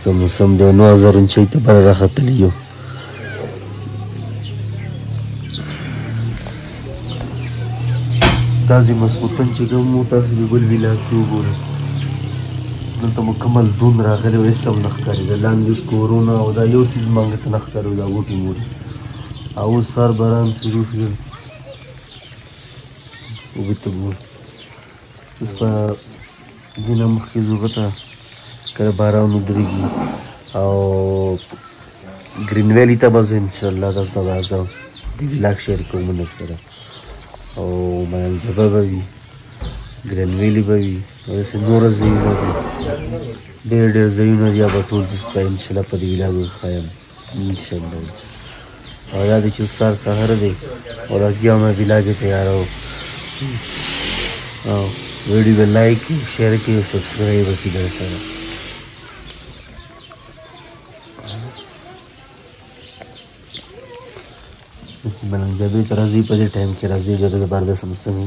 څه موسم دی نو زرون چې ته بر راختلی یو تازه مسکوتن چې کوم تاسو به بل ویلا کې وګورئ دلته مکمل دون راغلی وې سم نه ښکاري د لاندې کورونا او دا یو سیز مانګ ته نه ښکاري دا وټي مور او سر باران شروع شو وګورئ اوس په دینه مخکې زوغه ته کله باران ودرېږي او ګرین ویلی ته به زه انشاءالله تاسو ته به زه د ولاګ شیر کوم در سره او بیان جبه به وي ګرین ویلی به وي داسې نوره ځایونه دي ډېر ډېر ځایونه دي هغه ټول زه ستا انشاءالله په دې ولاګ وښایم او یاد چې سر سحر دی او دا کیا مې بلا کې تیار او او ویډیو به لایک کی شیر کی او سبسکرایب وکړئ دا سره بلنګ جبې ترازی په دې ټایم کې راځي ډېر زبردست مستنی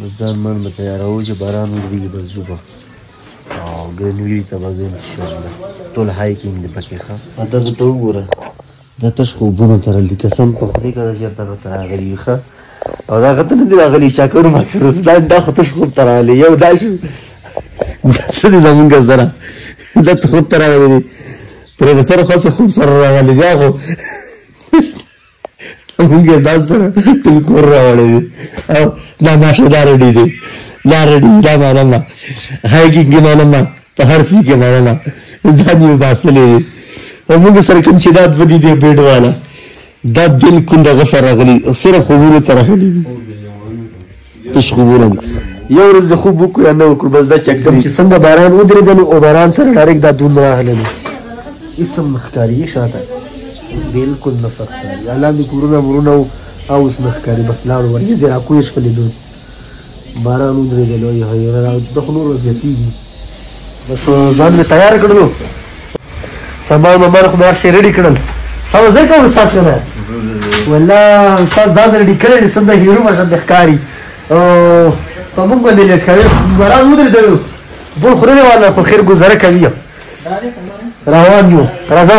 بس ځان من به تیاروو چې باران وریږي بس زه به ګرین ویلي ته به ځم انشاءالله ټول هایکینګ دی پکې ښه دا درته وګوره دا تش خوبونه ترل دي قسم په خدای که دا چېرته راته راغلي ښه او دا هغه ته نه دي راغلي چاکرو ماکرو ته دا دا خو تش خوب ته راغلی یو دا شو څه دي زمونږ سره دا ته خوب ته راغلی دی پرې د سره خاصه خوب سره راغلی بیا خو مونږه ځان سره ټول کور راوړی دی او دا ماشه دا رډی دی دا رډی دا مننه هایکینګ کې مننه په هر څه کې مننه ځان یې باسلې دی او مونږ سره کوم چې دا دوه دي دی بیډ والا دا بالکل دغه سره غلی صرف خبرو تر غلی دی تش خوبونه دي یو ورځ د خوب وکړو یا نه وکړو بس دا چک کوم چې څنګه باران ودرېدل او باران سره ډایرکټ دا دون راغلل اسم مخکاری شاته بالکل نه سختاري الله دې کورونه مرونه او اوس نه ښکاري بس لاړو ورځې را کوې شولې دون باران ودرېدل او یې هیره را د خو نور زیاتېږي بس ځان مې تیار کړلو سامان مامان خو مې هر شی ریډي کړل سم زه کوم استاد کنه ولا استاد ځان ریډي کړی دی سم د هیرو مشن د ښکاري او په موږ باندې لټ کوي مراد ودرېدلو بول خورې والا په خیر ګزاره کوي روان یو راځه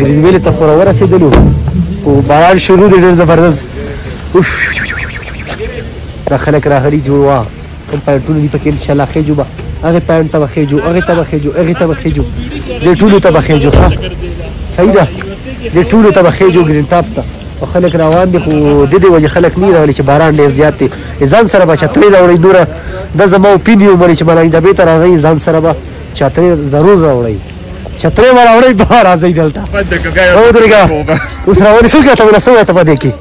ګریدویل ته خو راورسېدلو او باران شروع دی ډېر زبردست دا خلک راغلي جوړ وه کوم پوینټونه دي پکې انشاءالله خېجو به هغې پوینټ ته به خېجو هغې ته به خېجو هغې ته به خېجو دې ټولو ته به خېجو ښه صحیح ده دې ټولو ته به خېجو ګرین ټاپ ته او خلک روان دي خو د دې وجې خلک نه راغلي چې باران ډېر زیات دی ځان سره به چترۍ راوړئ دوره دا زما اوپیني ومني چې ملاني ډبې ته راغئ ځان سره به چترۍ ضرور راوړئ چترۍ به راوړئ بیا راځئ دلته ودرېږه اوس راونې څوک ته ولسوه ته په دې کې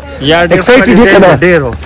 ایکسایټ دي که نه